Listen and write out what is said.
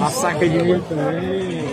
A saca de milho também.